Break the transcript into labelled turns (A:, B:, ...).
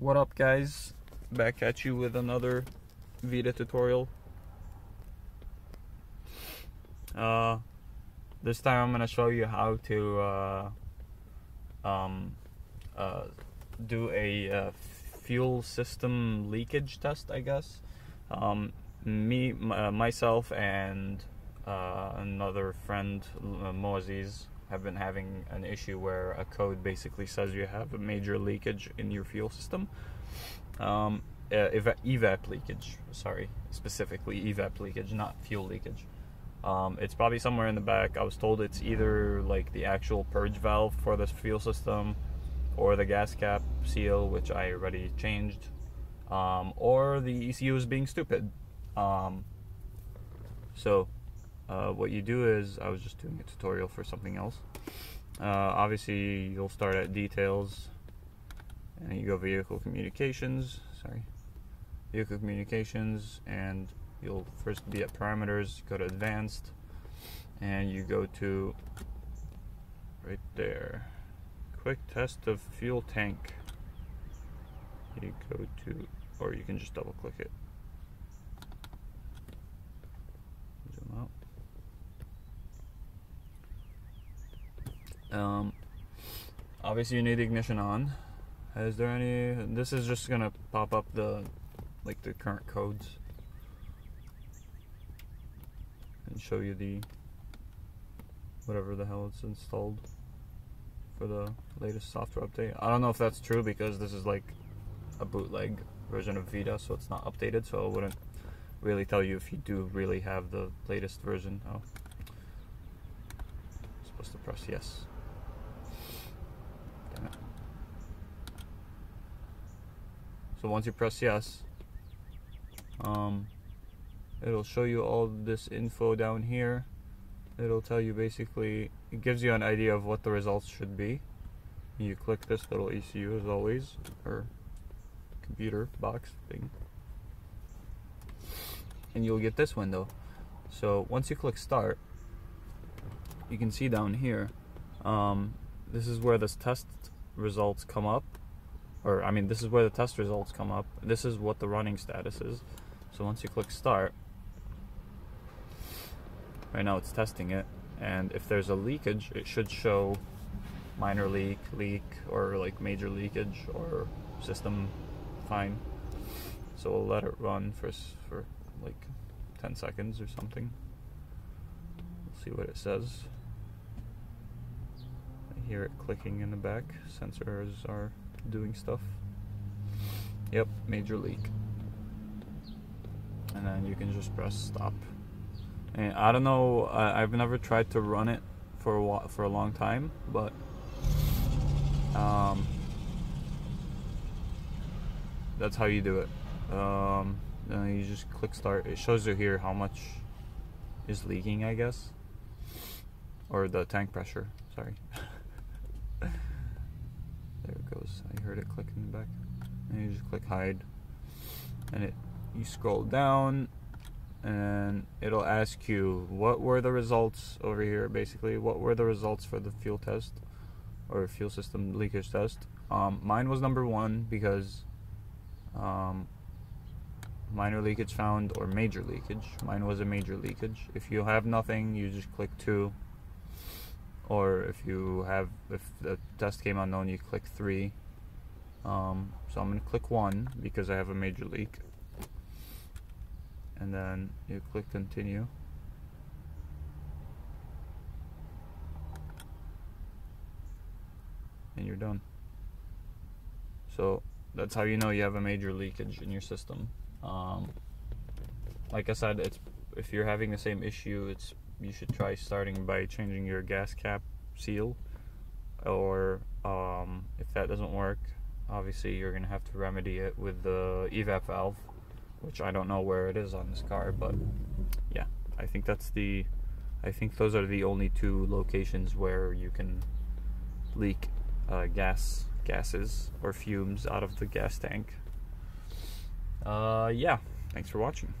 A: What up guys? Back at you with another VIDA tutorial. Uh, this time I'm going to show you how to uh, um, uh, do a uh, fuel system leakage test, I guess. Um, me, uh, myself, and uh, another friend, Moses, have been having an issue where a code basically says you have a major leakage in your fuel system. Um, uh, evap leakage, sorry, specifically evap leakage, not fuel leakage. Um, it's probably somewhere in the back. I was told it's either like the actual purge valve for the fuel system or the gas cap seal, which I already changed, um, or the ECU is being stupid. Um, so uh, what you do is, I was just doing a tutorial for something else. Uh, obviously, you'll start at details, and you go vehicle communications. Sorry, vehicle communications, and you'll first be at parameters. Go to advanced, and you go to right there. Quick test of fuel tank. You go to, or you can just double click it. Um, obviously you need the ignition on. Is there any? This is just gonna pop up the like the current codes and show you the whatever the hell it's installed for the latest software update. I don't know if that's true because this is like a bootleg version of VIDA, so it's not updated. So I wouldn't really tell you if you do really have the latest version. Oh, supposed to press yes. So once you press yes, um, it'll show you all this info down here. It'll tell you basically, it gives you an idea of what the results should be. You click this little ECU as always, or computer box thing. And you'll get this window. So once you click start, you can see down here, um, this is where this test results come up or I mean this is where the test results come up. This is what the running status is. So once you click start right now it's testing it. And if there's a leakage it should show minor leak leak or like major leakage or system fine. So we'll let it run for for like 10 seconds or something. We'll see what it says. I hear it clicking in the back. Sensors are doing stuff. Yep, major leak. And then you can just press stop. And I don't know, I, have never tried to run it for a while, for a long time, but um, that's how you do it. Um, then you just click start. It shows you here how much is leaking, I guess, or the tank pressure. Sorry. Goes. I heard it click in the back. And you just click hide. And it you scroll down and it'll ask you what were the results over here basically what were the results for the fuel test or fuel system leakage test um, mine was number one because um, minor leakage found or major leakage mine was a major leakage if you have nothing you just click two or if you have if the test came unknown you click 3 um, so I'm to click 1 because I have a major leak. And then you click continue. And you're done. So that's how you know you have a major leakage in your system. Um, like I said it's if you're having the same issue it's you should try starting by changing your gas cap seal or um, if that doesn't work obviously you're gonna have to remedy it with the evap valve which I don't know where it is on this car but yeah I think that's the I think those are the only two locations where you can leak uh, gas gases or fumes out of the gas tank. Uh, yeah thanks for watching